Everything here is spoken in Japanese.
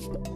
you